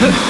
Ha ha ha!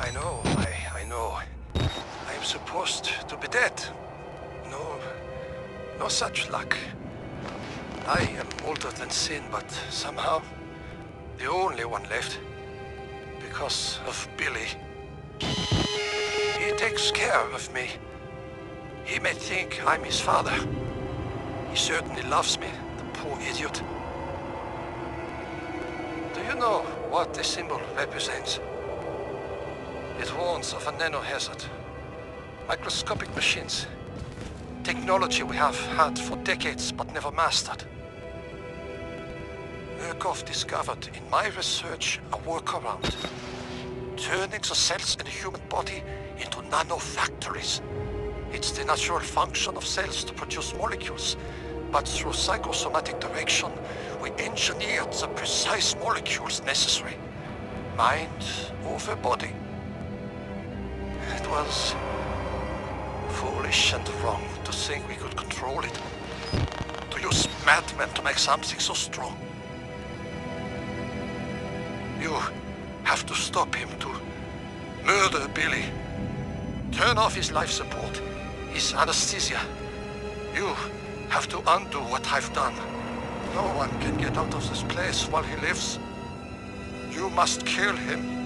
I know, I, I know. I am supposed to be dead. No, no such luck. I am older than sin, but somehow the only one left. Because of Billy. He takes care of me. He may think I'm his father. He certainly loves me, the poor idiot. You know what this symbol represents? It warns of a nanohazard. Microscopic machines. Technology we have had for decades but never mastered. Murkoff discovered in my research a workaround. Turning the cells in the human body into nanofactories. It's the natural function of cells to produce molecules, but through psychosomatic direction, we engineered the precise molecules necessary. Mind over body. It was foolish and wrong to think we could control it. To use madmen to make something so strong. You have to stop him to murder Billy. Turn off his life support, his anesthesia. You have to undo what I've done. No one can get out of this place while he lives. You must kill him.